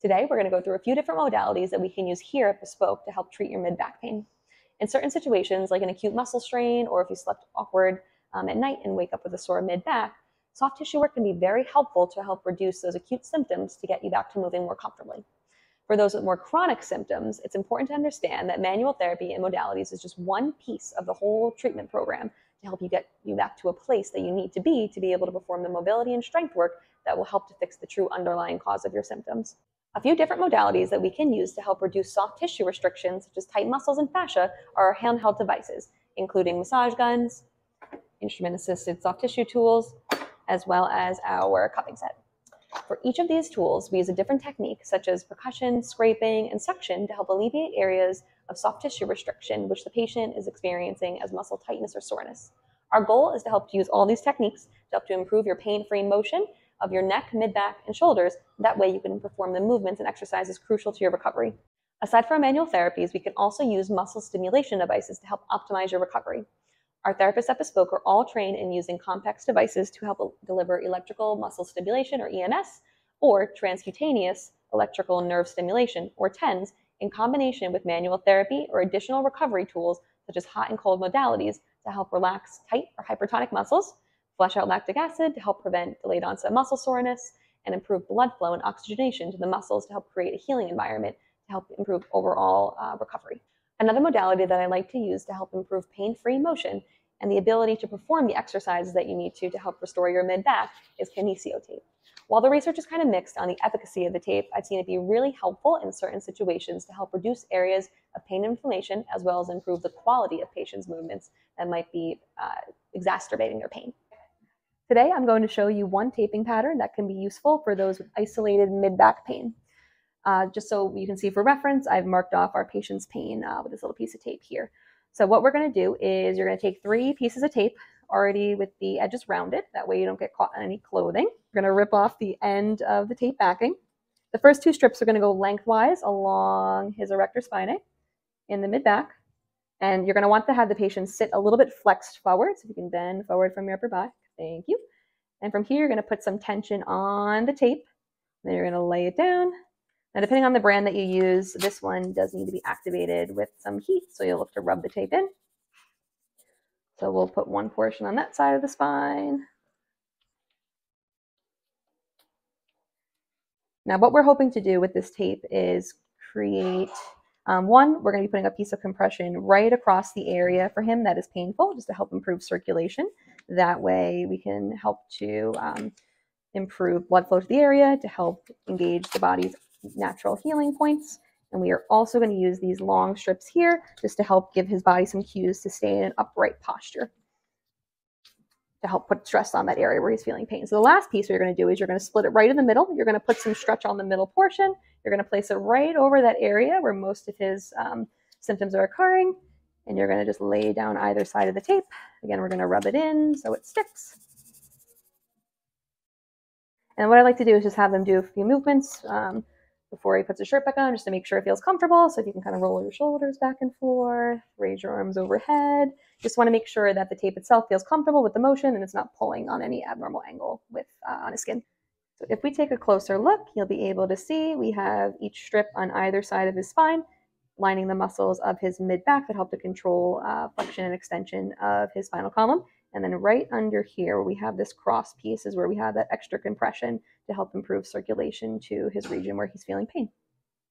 Today, we're going to go through a few different modalities that we can use here at Bespoke to help treat your mid back pain. In certain situations, like an acute muscle strain, or if you slept awkward um, at night and wake up with a sore mid back, soft tissue work can be very helpful to help reduce those acute symptoms to get you back to moving more comfortably. For those with more chronic symptoms, it's important to understand that manual therapy and modalities is just one piece of the whole treatment program to help you get you back to a place that you need to be to be able to perform the mobility and strength work that will help to fix the true underlying cause of your symptoms. A few different modalities that we can use to help reduce soft tissue restrictions, such as tight muscles and fascia, are our handheld devices, including massage guns, instrument assisted soft tissue tools, as well as our cupping set. For each of these tools, we use a different technique, such as percussion, scraping, and suction, to help alleviate areas of soft tissue restriction which the patient is experiencing as muscle tightness or soreness. Our goal is to help use all these techniques to help to improve your pain-free motion of your neck, mid-back, and shoulders. That way you can perform the movements and exercises crucial to your recovery. Aside from manual therapies, we can also use muscle stimulation devices to help optimize your recovery. Our therapists at Bespoke are all trained in using complex devices to help deliver electrical muscle stimulation, or EMS, or transcutaneous electrical nerve stimulation, or TENS, in combination with manual therapy or additional recovery tools such as hot and cold modalities to help relax tight or hypertonic muscles, flush out lactic acid to help prevent delayed onset muscle soreness, and improve blood flow and oxygenation to the muscles to help create a healing environment to help improve overall uh, recovery. Another modality that I like to use to help improve pain free motion and the ability to perform the exercises that you need to to help restore your mid back is kinesio tape. While the research is kind of mixed on the efficacy of the tape, I've seen it be really helpful in certain situations to help reduce areas of pain and inflammation, as well as improve the quality of patients' movements that might be uh, exacerbating their pain. Today, I'm going to show you one taping pattern that can be useful for those with isolated mid back pain. Uh, just so you can see for reference, I've marked off our patient's pain uh, with this little piece of tape here. So what we're going to do is you're going to take three pieces of tape already with the edges rounded. That way you don't get caught on any clothing. Going to rip off the end of the tape backing. The first two strips are going to go lengthwise along his erector spinae in the mid back. And you're going to want to have the patient sit a little bit flexed forward. So you can bend forward from your upper back. Thank you. And from here, you're going to put some tension on the tape. Then you're going to lay it down now, depending on the brand that you use, this one does need to be activated with some heat, so you'll have to rub the tape in. So we'll put one portion on that side of the spine. Now, what we're hoping to do with this tape is create, um, one, we're going to be putting a piece of compression right across the area for him that is painful, just to help improve circulation. That way we can help to um, improve blood flow to the area, to help engage the body's natural healing points. And we are also going to use these long strips here just to help give his body some cues to stay in an upright posture to help put stress on that area where he's feeling pain. So the last piece you're going to do is you're going to split it right in the middle. You're going to put some stretch on the middle portion. You're going to place it right over that area where most of his um, symptoms are occurring. And you're going to just lay down either side of the tape. Again, we're going to rub it in so it sticks. And what I like to do is just have them do a few movements. Um, before he puts his shirt back on, just to make sure it feels comfortable. So if you can kind of roll your shoulders back and forth, raise your arms overhead. Just want to make sure that the tape itself feels comfortable with the motion and it's not pulling on any abnormal angle with uh, on his skin. So if we take a closer look, you'll be able to see we have each strip on either side of his spine, lining the muscles of his mid back that help to control uh, flexion and extension of his spinal column. And then right under here, we have this cross piece is where we have that extra compression to help improve circulation to his region where he's feeling pain.